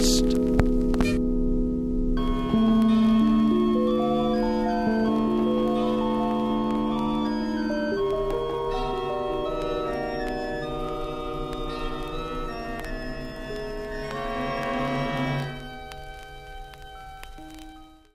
trust.